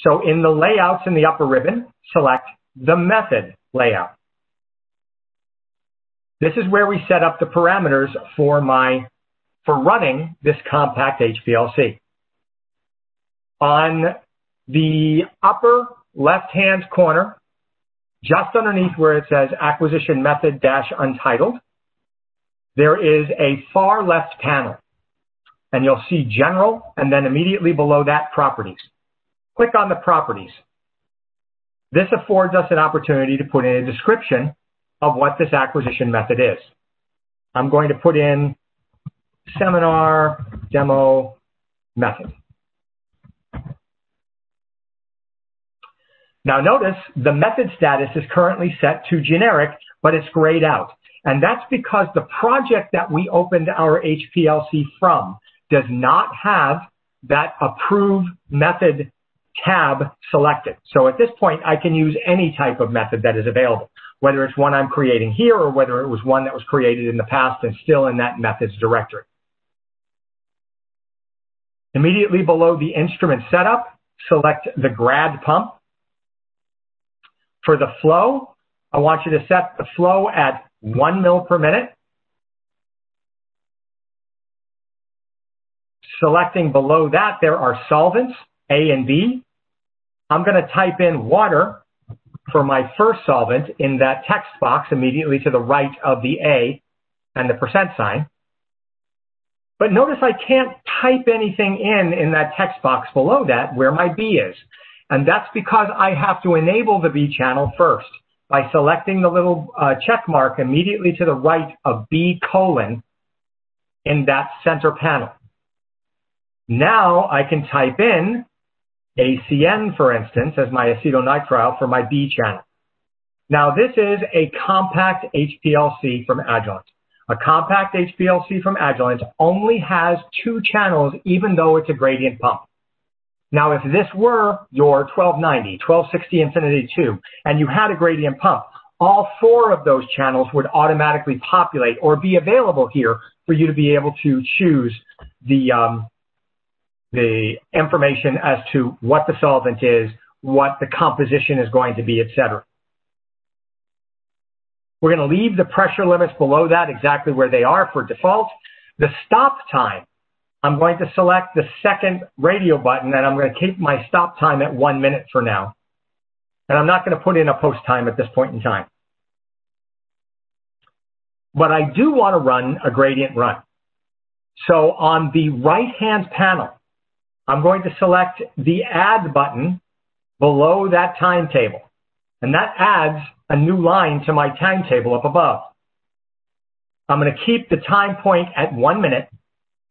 So in the layouts in the upper ribbon, select the method layout. This is where we set up the parameters for my for running this compact HPLC. On the upper left-hand corner, just underneath where it says acquisition method dash untitled, there is a far left panel. And you'll see general and then immediately below that properties. Click on the properties. This affords us an opportunity to put in a description of what this acquisition method is. I'm going to put in seminar demo method. Now notice the method status is currently set to generic, but it's grayed out. And that's because the project that we opened our HPLC from does not have that approve method tab selected. So at this point, I can use any type of method that is available, whether it's one I'm creating here or whether it was one that was created in the past and still in that methods directory. Immediately below the instrument setup, select the grad pump. For the flow, I want you to set the flow at one mil per minute. Selecting below that, there are solvents, A and B. I'm going to type in water for my first solvent in that text box immediately to the right of the A and the percent sign. But notice I can't type anything in in that text box below that where my B is. And that's because I have to enable the B channel first by selecting the little uh, check mark immediately to the right of B colon in that center panel. Now I can type in ACN, for instance, as my acetonitrile for my B channel. Now this is a compact HPLC from Agilent. A compact HPLC from Agilent only has two channels even though it's a gradient pump. Now if this were your 1290, 1260 Infinity 2, and you had a gradient pump, all four of those channels would automatically populate or be available here for you to be able to choose the um, the information as to what the solvent is, what the composition is going to be, etc. We're going to leave the pressure limits below that exactly where they are for default. The stop time, I'm going to select the second radio button and I'm going to keep my stop time at one minute for now. And I'm not going to put in a post time at this point in time. But I do want to run a gradient run. So on the right-hand panel, I'm going to select the add button below that timetable. And that adds a new line to my timetable up above. I'm going to keep the time point at one minute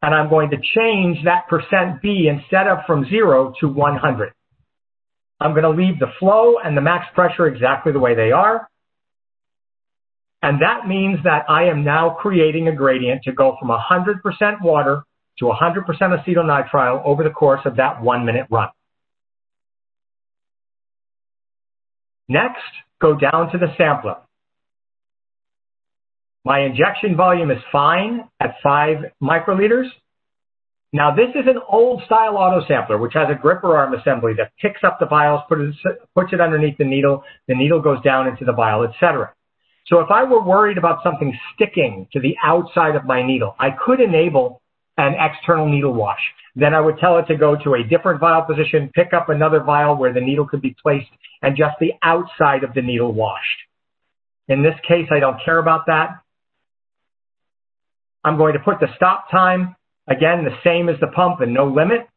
and I'm going to change that percent B instead of from zero to 100. I'm going to leave the flow and the max pressure exactly the way they are. And that means that I am now creating a gradient to go from 100% water to 100% acetonitrile over the course of that one minute run. Next, go down to the sampler. My injection volume is fine at 5 microliters. Now, this is an old style auto sampler, which has a gripper arm assembly that picks up the vials, puts it underneath the needle, the needle goes down into the vial, etc. So if I were worried about something sticking to the outside of my needle, I could enable an external needle wash. Then I would tell it to go to a different vial position, pick up another vial where the needle could be placed, and just the outside of the needle washed. In this case, I don't care about that. I'm going to put the stop time, again, the same as the pump and no limit,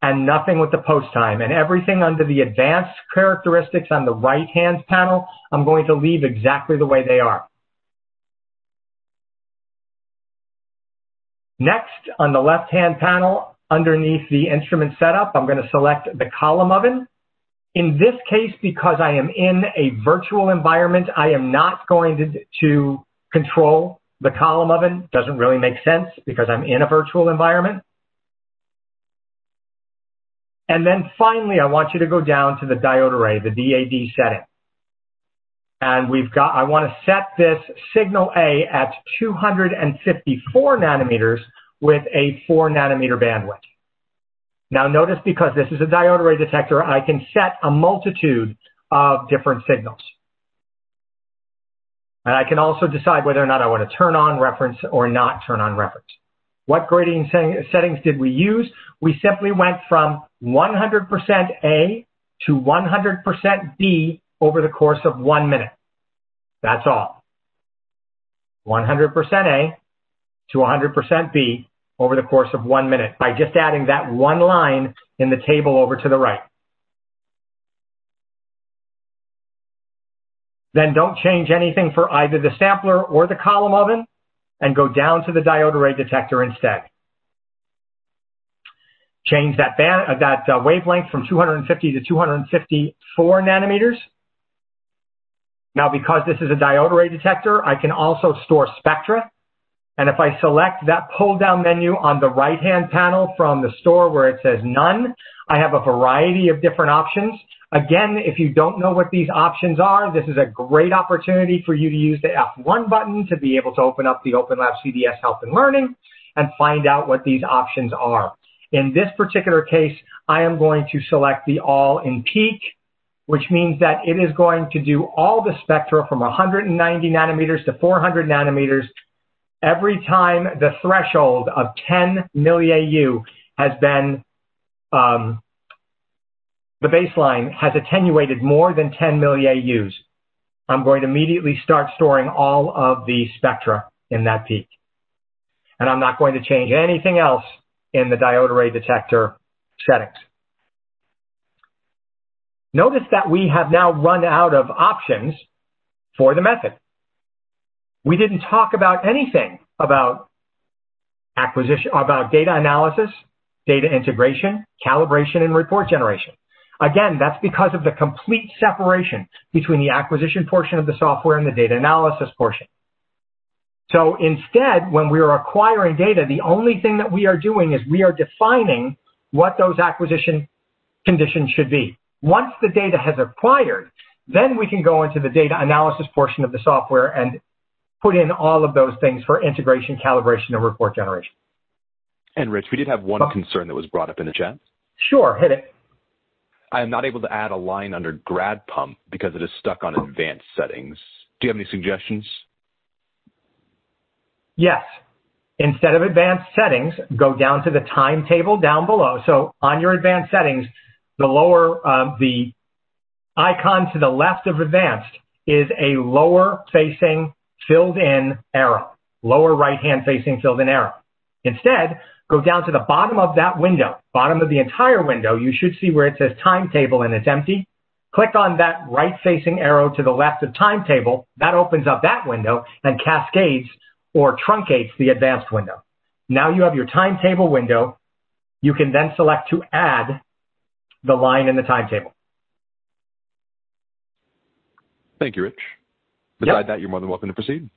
and nothing with the post time. And everything under the advanced characteristics on the right-hand panel, I'm going to leave exactly the way they are. Next, on the left-hand panel, underneath the instrument setup, I'm going to select the column oven. In this case, because I am in a virtual environment, I am not going to, to control the column oven. Doesn't really make sense because I'm in a virtual environment. And then finally, I want you to go down to the diode array, the DAD setting. And we've got, I want to set this signal A at 254 nanometers with a 4 nanometer bandwidth. Now notice because this is a diode array detector, I can set a multitude of different signals. And I can also decide whether or not I want to turn on reference or not turn on reference. What grading settings did we use? We simply went from 100% A to 100% B over the course of one minute. That's all. 100% A to 100% B over the course of one minute by just adding that one line in the table over to the right. Then don't change anything for either the sampler or the column oven and go down to the diode array detector instead. Change that, band, uh, that uh, wavelength from 250 to 254 nanometers. Now, because this is a diode array detector, I can also store spectra. And if I select that pull down menu on the right hand panel from the store where it says none, I have a variety of different options. Again, if you don't know what these options are, this is a great opportunity for you to use the F1 button to be able to open up the OpenLab CDS Help and Learning and find out what these options are. In this particular case, I am going to select the all in peak, which means that it is going to do all the spectra from 190 nanometers to 400 nanometers every time the threshold of 10 milliAU has been, um, the baseline has attenuated more than 10 milliAUs. I'm going to immediately start storing all of the spectra in that peak. And I'm not going to change anything else in the diode array detector settings. Notice that we have now run out of options for the method. We didn't talk about anything about acquisition, about data analysis, data integration, calibration, and report generation. Again, that's because of the complete separation between the acquisition portion of the software and the data analysis portion. So instead, when we are acquiring data, the only thing that we are doing is we are defining what those acquisition conditions should be. Once the data has acquired, then we can go into the data analysis portion of the software and put in all of those things for integration, calibration, and report generation. And Rich, we did have one concern that was brought up in the chat. Sure, hit it. I am not able to add a line under grad pump because it is stuck on advanced settings. Do you have any suggestions? Yes. Instead of advanced settings, go down to the timetable down below. So on your advanced settings, the lower, um, the icon to the left of advanced is a lower facing filled in arrow, lower right hand facing filled in arrow. Instead, go down to the bottom of that window, bottom of the entire window. You should see where it says timetable and it's empty. Click on that right facing arrow to the left of timetable. That opens up that window and cascades or truncates the advanced window. Now you have your timetable window. You can then select to add the line in the timetable. Thank you, Rich. Beside yep. that, you're more than welcome to proceed.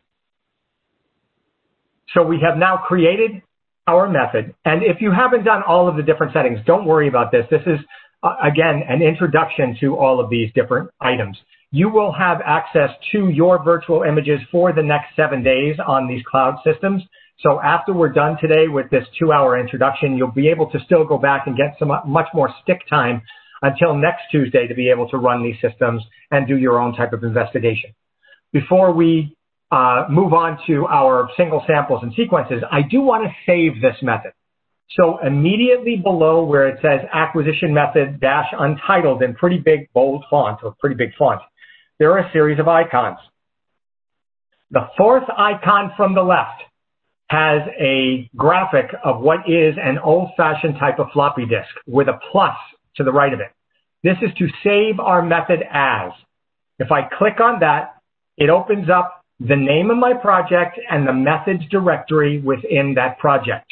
So we have now created our method. And if you haven't done all of the different settings, don't worry about this. This is, uh, again, an introduction to all of these different items you will have access to your virtual images for the next seven days on these cloud systems. So after we're done today with this two hour introduction, you'll be able to still go back and get some much more stick time until next Tuesday to be able to run these systems and do your own type of investigation. Before we uh, move on to our single samples and sequences, I do want to save this method. So immediately below where it says acquisition method dash untitled in pretty big bold font or pretty big font, there are a series of icons. The fourth icon from the left has a graphic of what is an old-fashioned type of floppy disk with a plus to the right of it. This is to save our method as. If I click on that, it opens up the name of my project and the methods directory within that project.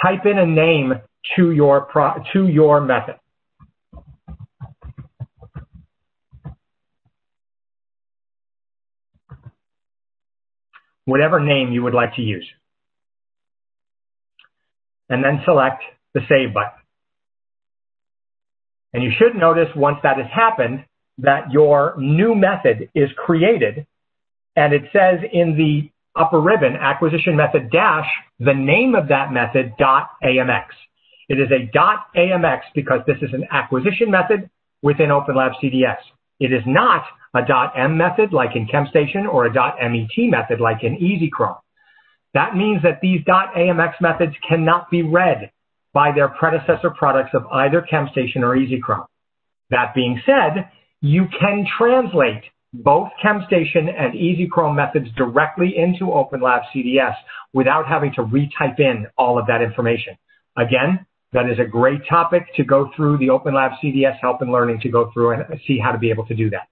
Type in a name to your, to your method. Whatever name you would like to use. And then select the Save button. And you should notice once that has happened that your new method is created and it says in the upper ribbon, acquisition method dash, the name of that method dot AMX. It is a dot .amx because this is an acquisition method within OpenLab CDS. It is not a .m method like in ChemStation or a dot .met method like in EZChrom. That means that these dot .amx methods cannot be read by their predecessor products of either ChemStation or EZChrom. That being said, you can translate both ChemStation and EZChrom methods directly into OpenLab CDS without having to retype in all of that information. Again, that is a great topic to go through the OpenLab CDS help and learning to go through and see how to be able to do that.